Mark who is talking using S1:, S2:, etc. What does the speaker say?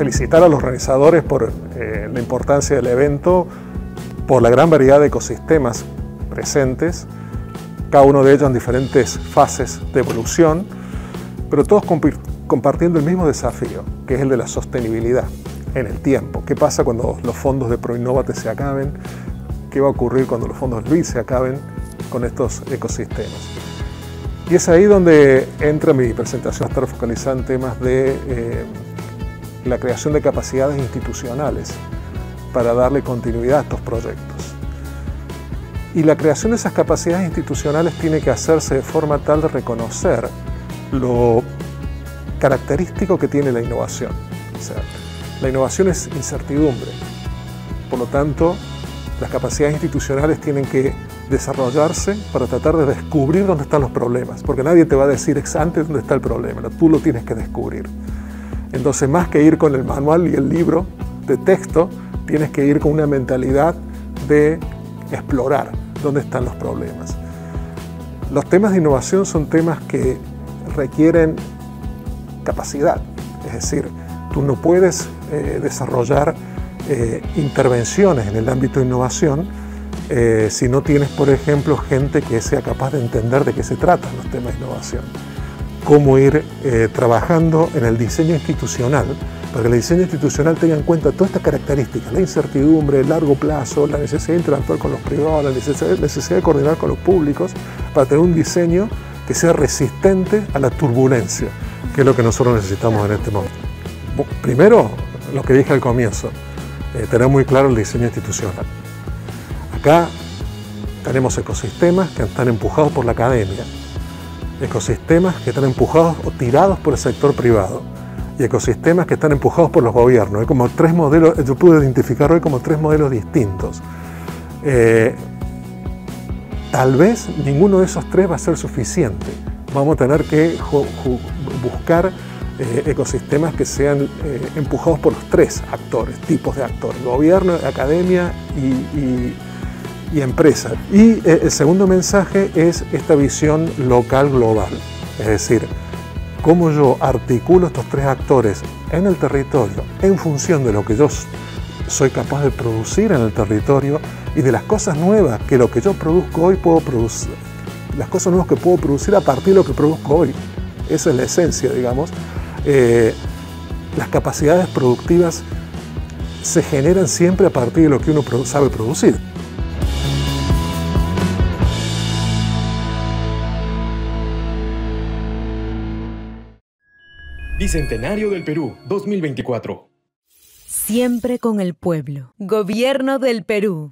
S1: felicitar a los organizadores por eh, la importancia del evento, por la gran variedad de ecosistemas presentes, cada uno de ellos en diferentes fases de evolución, pero todos compartiendo el mismo desafío, que es el de la sostenibilidad en el tiempo. ¿Qué pasa cuando los fondos de ProInnovate se acaben? ¿Qué va a ocurrir cuando los fondos BID se acaben con estos ecosistemas? Y es ahí donde entra mi presentación, estar focalizada en temas de eh, la creación de capacidades institucionales para darle continuidad a estos proyectos. Y la creación de esas capacidades institucionales tiene que hacerse de forma tal de reconocer lo característico que tiene la innovación. La innovación es incertidumbre. Por lo tanto, las capacidades institucionales tienen que desarrollarse para tratar de descubrir dónde están los problemas, porque nadie te va a decir ex ante dónde está el problema, tú lo tienes que descubrir. Entonces, más que ir con el manual y el libro de texto, tienes que ir con una mentalidad de explorar dónde están los problemas. Los temas de innovación son temas que requieren capacidad, es decir, tú no puedes eh, desarrollar eh, intervenciones en el ámbito de innovación eh, si no tienes, por ejemplo, gente que sea capaz de entender de qué se tratan los temas de innovación cómo ir eh, trabajando en el diseño institucional, para que el diseño institucional tenga en cuenta todas estas características, la incertidumbre, el largo plazo, la necesidad de interactuar con los privados, la necesidad, de coordinar con los públicos, para tener un diseño que sea resistente a la turbulencia, que es lo que nosotros necesitamos en este momento. Primero, lo que dije al comienzo, eh, tener muy claro el diseño institucional. Acá tenemos ecosistemas que están empujados por la academia, ecosistemas que están empujados o tirados por el sector privado y ecosistemas que están empujados por los gobiernos. Hay como tres modelos, yo pude identificar hoy como tres modelos distintos. Eh, tal vez ninguno de esos tres va a ser suficiente. Vamos a tener que buscar eh, ecosistemas que sean eh, empujados por los tres actores, tipos de actores, gobierno, academia y y empresas. Y eh, el segundo mensaje es esta visión local global, es decir, cómo yo articulo estos tres actores en el territorio en función de lo que yo soy capaz de producir en el territorio y de las cosas nuevas que lo que yo produzco hoy puedo producir, las cosas nuevas que puedo producir a partir de lo que produzco hoy. Esa es la esencia, digamos. Eh, las capacidades productivas se generan siempre a partir de lo que uno sabe producir.
S2: Bicentenario del Perú 2024.
S3: Siempre con el pueblo. Gobierno del Perú.